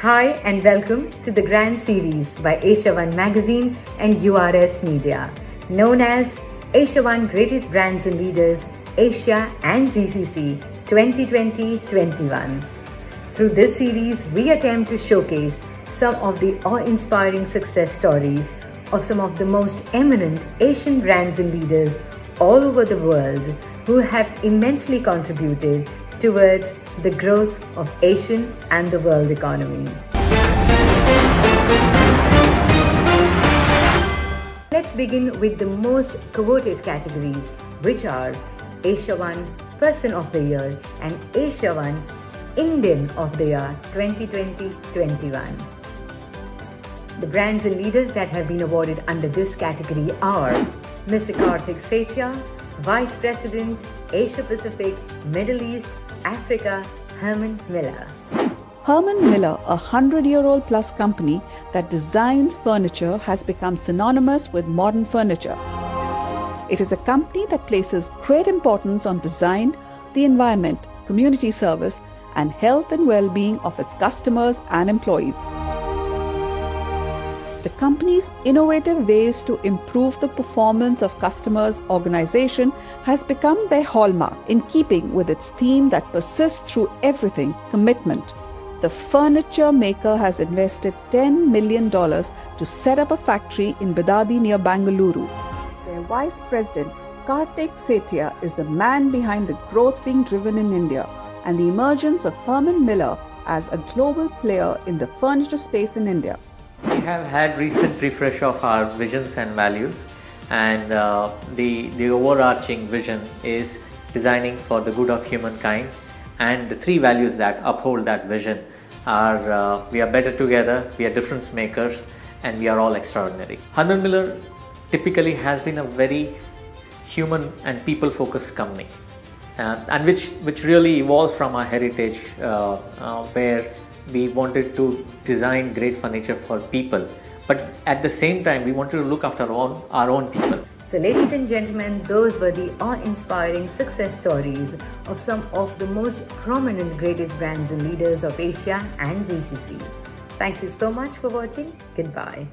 Hi and welcome to the Grand Series by Asia One Magazine and URS Media, known as Asia One Greatest Brands and Leaders Asia and GCC 2020-21. Through this series, we attempt to showcase some of the awe-inspiring success stories of some of the most eminent Asian brands and leaders all over the world who have immensely contributed towards the growth of Asian and the world economy. Let's begin with the most coveted categories, which are Asia One Person of the Year and Asia One Indian of the Year 2020-21. The brands and leaders that have been awarded under this category are Mr. Kartik Shethia, Vice President, Asia Pacific, Middle East, Africa, Herman Miller. Herman Miller, a 100 year old plus company that designs furniture, has become synonymous with modern furniture. It is a company that places great importance on design, the environment, community service, and health and well being of its customers and employees. The company's innovative ways to improve the performance of customers' organization has become their hallmark in keeping with its theme that persists through everything commitment. The furniture maker has invested $10 million to set up a factory in Bidadi near Bangalore. Their vice president, Kartik Shethia, is the man behind the growth being driven in India and the emergence of Herman Miller as a global player in the furniture space in India. Have had recent refresh of our visions and values and uh, the, the overarching vision is designing for the good of humankind and the three values that uphold that vision are uh, we are better together, we are difference makers and we are all extraordinary. Herman Miller typically has been a very human and people focused company uh, and which, which really evolved from our heritage uh, uh, where we wanted to design great furniture for people but at the same time we wanted to look after our own, our own people. So ladies and gentlemen those were the awe-inspiring success stories of some of the most prominent greatest brands and leaders of asia and gcc thank you so much for watching. Goodbye